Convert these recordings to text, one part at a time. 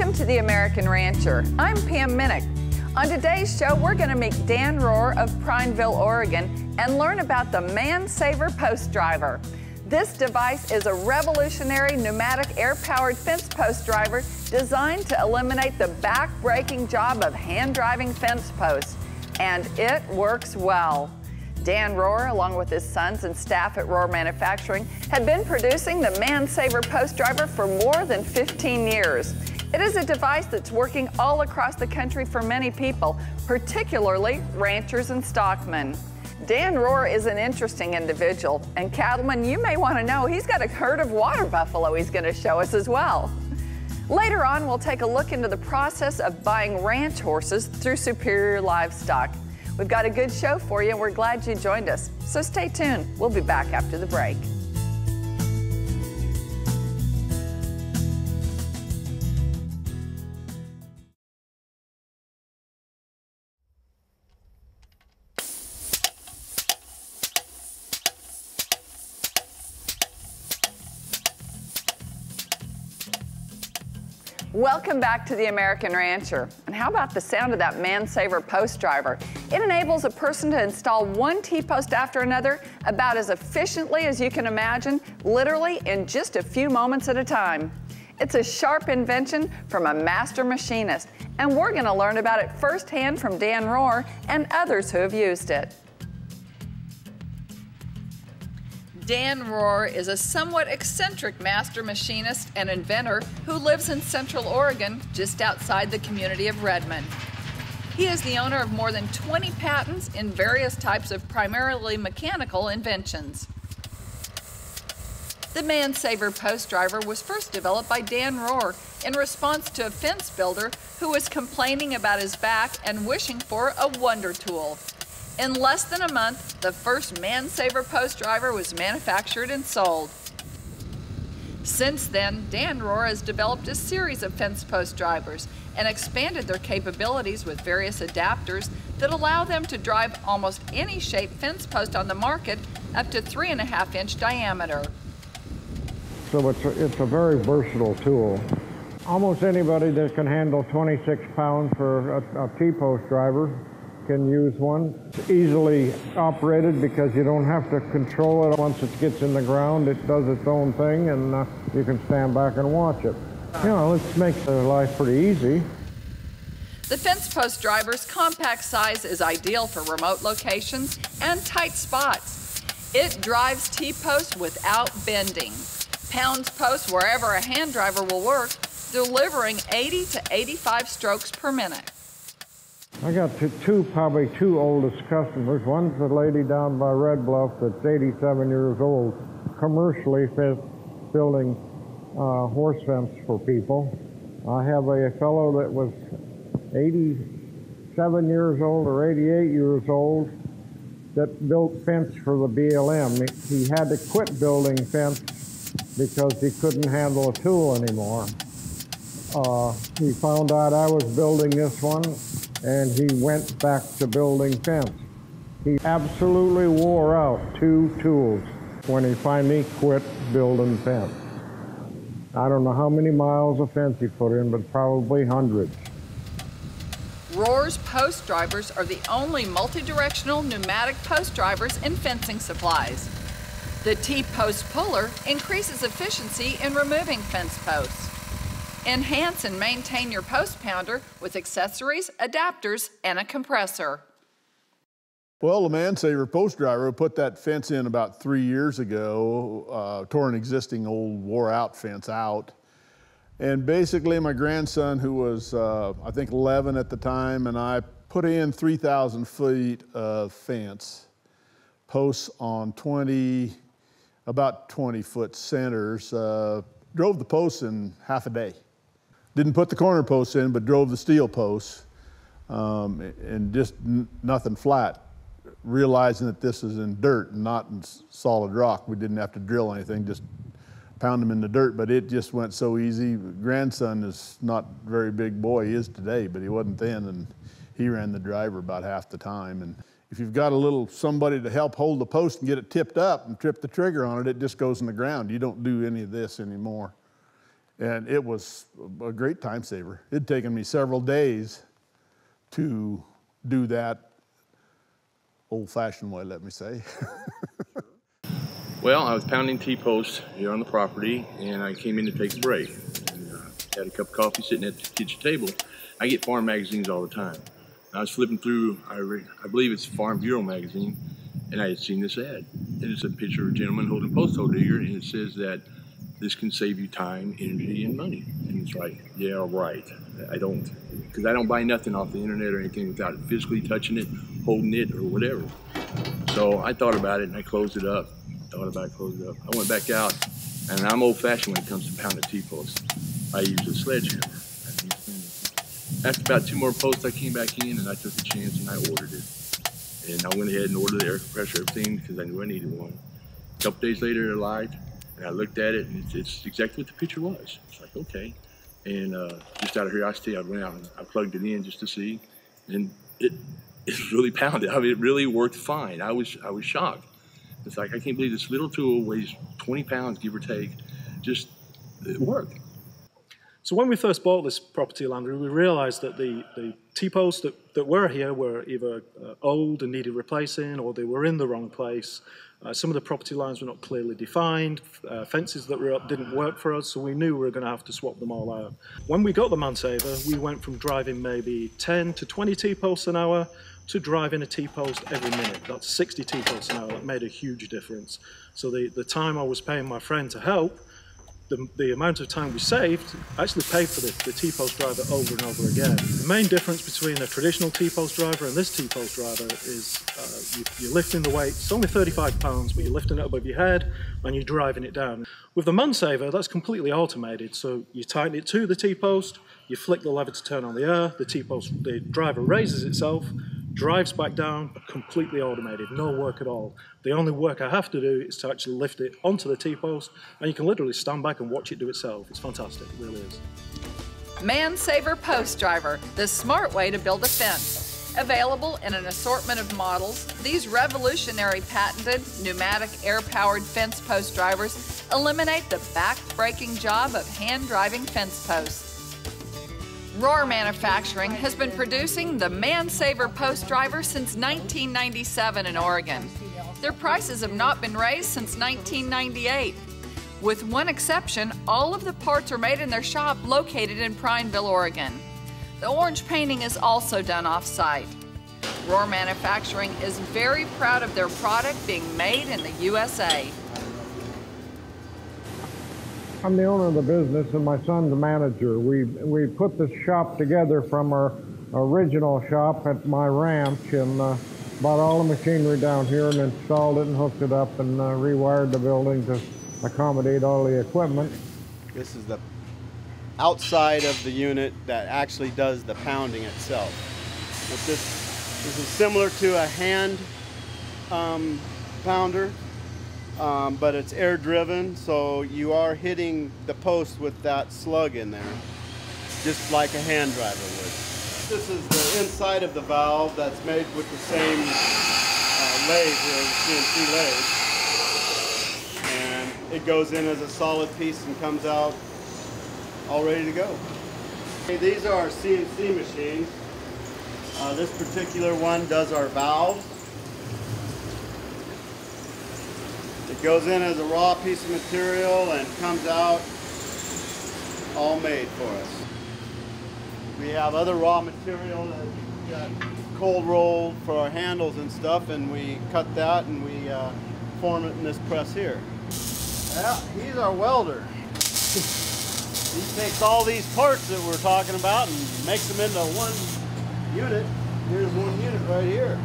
to The American Rancher. I'm Pam Minick. On today's show, we're going to meet Dan Rohr of Prineville, Oregon, and learn about the Man Saver Post Driver. This device is a revolutionary pneumatic air powered fence post driver designed to eliminate the back breaking job of hand driving fence posts. And it works well. Dan Rohr, along with his sons and staff at Rohr Manufacturing, had been producing the Man Saver Post Driver for more than 15 years. It is a device that's working all across the country for many people, particularly ranchers and stockmen. Dan Rohr is an interesting individual, and cattlemen, you may want to know he's got a herd of water buffalo he's going to show us as well. Later on, we'll take a look into the process of buying ranch horses through Superior Livestock. We've got a good show for you, and we're glad you joined us. So stay tuned. We'll be back after the break. Welcome back to the American Rancher. And how about the sound of that Man Saver post driver? It enables a person to install one T-post after another about as efficiently as you can imagine, literally in just a few moments at a time. It's a sharp invention from a master machinist, and we're going to learn about it firsthand from Dan Rohr and others who have used it. Dan Rohr is a somewhat eccentric master machinist and inventor who lives in Central Oregon, just outside the community of Redmond. He is the owner of more than 20 patents in various types of primarily mechanical inventions. The ManSaver post driver was first developed by Dan Rohr in response to a fence builder who was complaining about his back and wishing for a wonder tool. In less than a month, the first ManSaver post driver was manufactured and sold. Since then, Dan Rohr has developed a series of fence post drivers and expanded their capabilities with various adapters that allow them to drive almost any shaped fence post on the market up to three and a half inch diameter. So it's a, it's a very versatile tool. Almost anybody that can handle 26 pounds for a, a T-post driver can use one. It's easily operated because you don't have to control it. Once it gets in the ground, it does its own thing and uh, you can stand back and watch it. You know, it makes their life pretty easy. The fence post driver's compact size is ideal for remote locations and tight spots. It drives T-posts without bending. Pounds posts wherever a hand driver will work, delivering 80 to 85 strokes per minute. I got two, two, probably two oldest customers. One's a lady down by Red Bluff that's 87 years old, commercially building uh, horse fence for people. I have a fellow that was 87 years old or 88 years old that built fence for the BLM. He, he had to quit building fence because he couldn't handle a tool anymore. Uh, he found out I was building this one and he went back to building fence. He absolutely wore out two tools when he finally quit building fence. I don't know how many miles of fence he put in, but probably hundreds. Rohr's post drivers are the only multi-directional pneumatic post drivers in fencing supplies. The T-post puller increases efficiency in removing fence posts. Enhance and maintain your post pounder with accessories, adapters, and a compressor. Well, the Mansaver post driver put that fence in about three years ago, uh, tore an existing old wore out fence out. And basically my grandson, who was, uh, I think 11 at the time, and I put in 3,000 feet of fence, posts on 20, about 20 foot centers, uh, drove the posts in half a day. Didn't put the corner posts in, but drove the steel posts um, and just nothing flat. Realizing that this is in dirt and not in solid rock. We didn't have to drill anything, just pound them in the dirt, but it just went so easy. Grandson is not very big boy. He is today, but he wasn't then, and he ran the driver about half the time. And if you've got a little somebody to help hold the post and get it tipped up and trip the trigger on it, it just goes in the ground. You don't do any of this anymore And it was a great time saver. It'd taken me several days to do that old fashioned way, let me say. well, I was pounding T-posts here on the property and I came in to take a break. And, uh, had a cup of coffee sitting at the kitchen table. I get farm magazines all the time. I was flipping through, I, I believe it's Farm Bureau magazine, and I had seen this ad. And it's a picture of a gentleman holding a post hole digger, and it says that this can save you time, energy, and money. And it's like, yeah, right. I don't, because I don't buy nothing off the internet or anything without physically touching it, holding it, or whatever. So I thought about it and I closed it up. Thought about it, closed it up. I went back out, and I'm old-fashioned when it comes to pounded T-posts. I use a sledgehammer. After about two more posts, I came back in and I took a chance and I ordered it. And I went ahead and ordered the air compressor, everything, because I knew I needed one. A couple days later, it arrived, and I looked at it, and it's, it's exactly what the picture was. It's like, okay. And uh, just out of curiosity, I went out and I plugged it in just to see, and it it really pounded. I mean, it really worked fine. I was I was shocked. It's like I can't believe this little tool weighs 20 pounds, give or take. Just it worked. So when we first bought this property, Landry, we realized that the, the T-posts that, that were here were either uh, old and needed replacing or they were in the wrong place. Uh, some of the property lines were not clearly defined, uh, fences that were up didn't work for us, so we knew we were going to have to swap them all out. When we got the Mansaver, we went from driving maybe 10 to 20 T-posts an hour to driving a T-post every minute. That's 60 T-posts an hour. That made a huge difference. So the, the time I was paying my friend to help the, the amount of time we saved actually paid for the, the T-post driver over and over again. The main difference between a traditional T-post driver and this T-post driver is uh, you, you're lifting the weight, it's only 35 pounds, but you're lifting it above your head and you're driving it down. With the Mansaver, that's completely automated, so you tighten it to the T-post, you flick the lever to turn on the air, the T-post, the driver raises itself, drives back down, completely automated, no work at all. The only work I have to do is to actually lift it onto the T-post, and you can literally stand back and watch it do itself. It's fantastic, it really is. Mansaver Post Driver, the smart way to build a fence. Available in an assortment of models, these revolutionary patented pneumatic air-powered fence post drivers eliminate the back-breaking job of hand-driving fence posts. Rohr Manufacturing has been producing the Mansaver Post Driver since 1997 in Oregon. Their prices have not been raised since 1998. With one exception, all of the parts are made in their shop located in Prineville, Oregon. The orange painting is also done off-site. Rohr Manufacturing is very proud of their product being made in the USA. I'm the owner of the business and my son's the manager. We, we put this shop together from our original shop at my ranch and uh, bought all the machinery down here and installed it and hooked it up and uh, rewired the building to accommodate all the equipment. This is the outside of the unit that actually does the pounding itself. This, this is similar to a hand um, pounder um, but it's air driven, so you are hitting the post with that slug in there, just like a hand driver would. This is the inside of the valve that's made with the same uh, lathe here, CNC lathe. And it goes in as a solid piece and comes out all ready to go. Okay, these are CNC machines. Uh, this particular one does our valves. It goes in as a raw piece of material and comes out all made for us. We have other raw material that got cold rolled for our handles and stuff and we cut that and we uh, form it in this press here. Yeah, he's our welder. he takes all these parts that we're talking about and makes them into one unit. Here's one unit right here.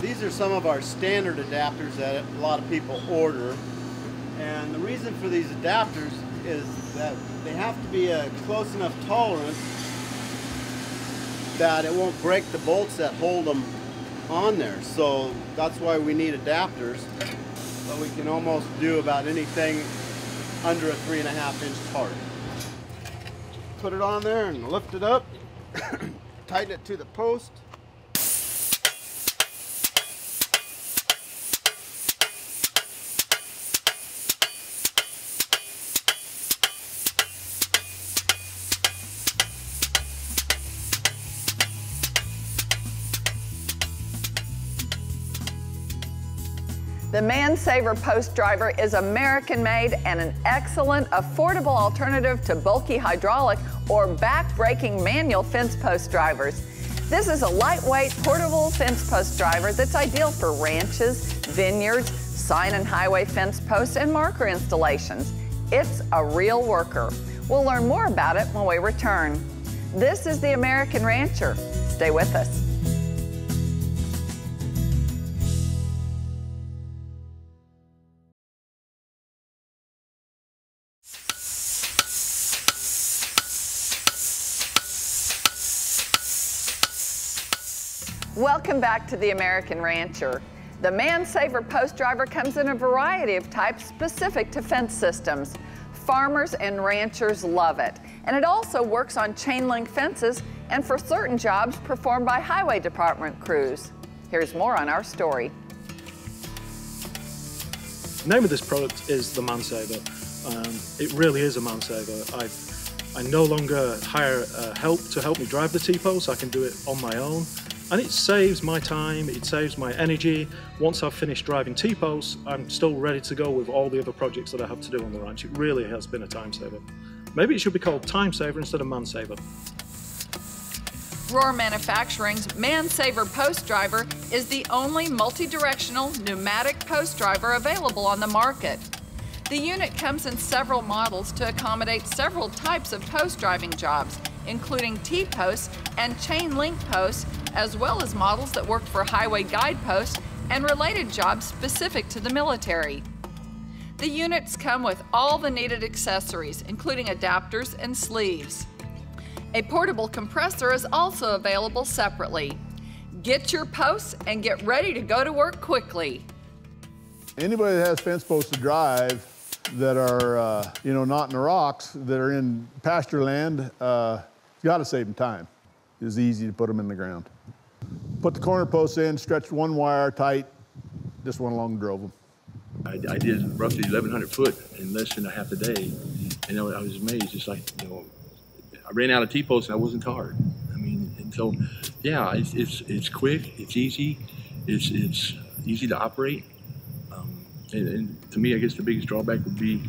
These are some of our standard adapters that a lot of people order. And the reason for these adapters is that they have to be a close enough tolerance that it won't break the bolts that hold them on there. So that's why we need adapters. But we can almost do about anything under a three and a half inch part. Put it on there and lift it up, tighten it to the post. The ManSaver Post Driver is American made and an excellent, affordable alternative to bulky hydraulic or back-breaking manual fence post drivers. This is a lightweight, portable fence post driver that's ideal for ranches, vineyards, sign and highway fence posts, and marker installations. It's a real worker. We'll learn more about it when we return. This is the American Rancher. Stay with us. Welcome back to the American Rancher. The ManSaver Post Driver comes in a variety of types specific to fence systems. Farmers and ranchers love it, and it also works on chain link fences and for certain jobs performed by highway department crews. Here's more on our story. The name of this product is the ManSaver. Um, it really is a ManSaver. I, I no longer hire uh, help to help me drive the T-post. I can do it on my own and it saves my time, it saves my energy. Once I've finished driving T-posts, I'm still ready to go with all the other projects that I have to do on the ranch. It really has been a time saver. Maybe it should be called Time Saver instead of Man Saver. Rohr Manufacturing's Man Saver Post Driver is the only multi-directional pneumatic post driver available on the market. The unit comes in several models to accommodate several types of post driving jobs, including T-posts and chain link posts, as well as models that work for highway guideposts and related jobs specific to the military. The units come with all the needed accessories, including adapters and sleeves. A portable compressor is also available separately. Get your posts and get ready to go to work quickly. Anybody that has fence posts to drive that are, uh, you know, not in the rocks, that are in pasture land, uh, you got to save them time. It's easy to put them in the ground. Put the corner posts in, stretched one wire tight, just went along and drove them. I, I did roughly 1,100 foot in less than a half a day. And I was amazed. It's like, you know, I ran out of T-posts and I wasn't tired. I mean, and so, yeah, it's, it's, it's quick, it's easy, it's, it's easy to operate. Um, and, and to me, I guess the biggest drawback would be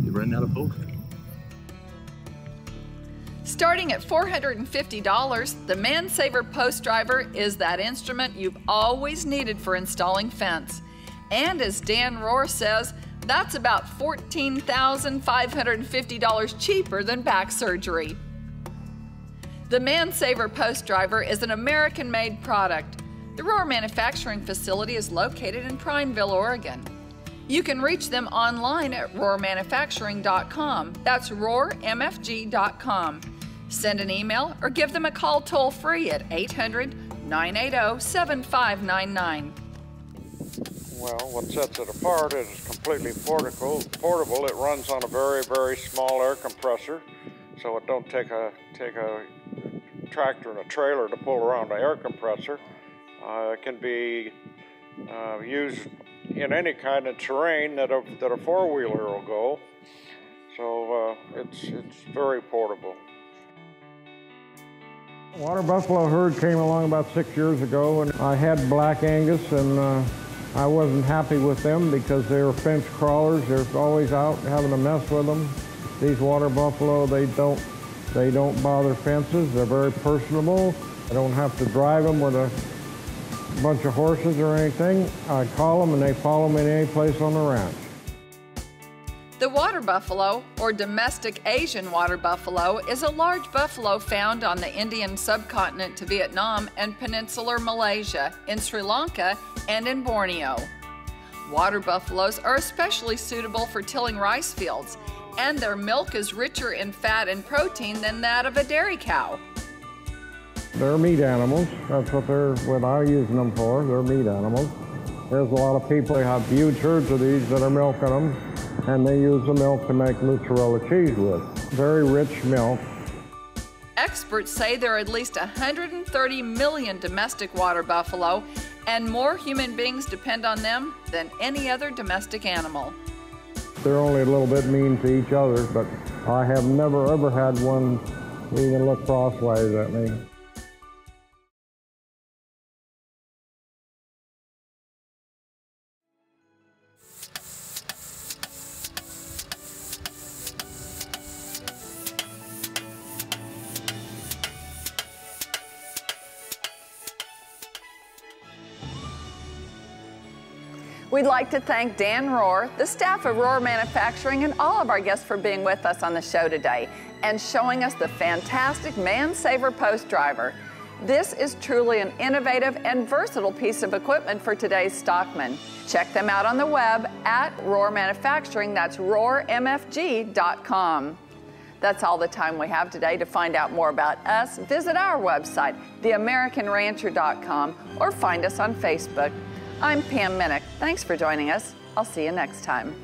running out of posts. Starting at $450, the ManSaver Post Driver is that instrument you've always needed for installing fence. And as Dan Rohr says, that's about $14,550 cheaper than back surgery. The ManSaver Post Driver is an American made product. The Rohr manufacturing facility is located in Prineville, Oregon. You can reach them online at rohrmanufacturing.com. That's rohrmfg.com. Send an email or give them a call toll free at 800 980 7599. Well, what sets it apart is it's completely portable. Portable. It runs on a very, very small air compressor, so it don't take a take a tractor and a trailer to pull around the air compressor. Uh, it can be uh, used in any kind of terrain that a that a four wheeler will go. So uh, it's it's very portable. Water buffalo herd came along about six years ago, and I had black Angus, and uh, I wasn't happy with them because they were fence crawlers. They're always out having a mess with them. These water buffalo, they don't, they don't bother fences. They're very personable. I don't have to drive them with a bunch of horses or anything. I call them, and they follow me any place on the ranch. The water buffalo, or domestic Asian water buffalo, is a large buffalo found on the Indian subcontinent to Vietnam and peninsular Malaysia, in Sri Lanka, and in Borneo. Water buffaloes are especially suitable for tilling rice fields, and their milk is richer in fat and protein than that of a dairy cow. They're meat animals. That's what they're what I'm using them for. They're meat animals. There's a lot of people that have huge herds of these that are milking them and they use the milk to make mozzarella cheese with. Very rich milk. Experts say there are at least 130 million domestic water buffalo, and more human beings depend on them than any other domestic animal. They're only a little bit mean to each other, but I have never ever had one even look crossways at me. We'd like to thank Dan Rohr, the staff of Rohr Manufacturing, and all of our guests for being with us on the show today and showing us the fantastic Man Saver Post Driver. This is truly an innovative and versatile piece of equipment for today's stockman. Check them out on the web at Rohr Manufacturing, that's rohrmfg.com. That's all the time we have today. To find out more about us, visit our website, theamericanrancher.com, or find us on Facebook. I'm Pam Minick. Thanks for joining us. I'll see you next time.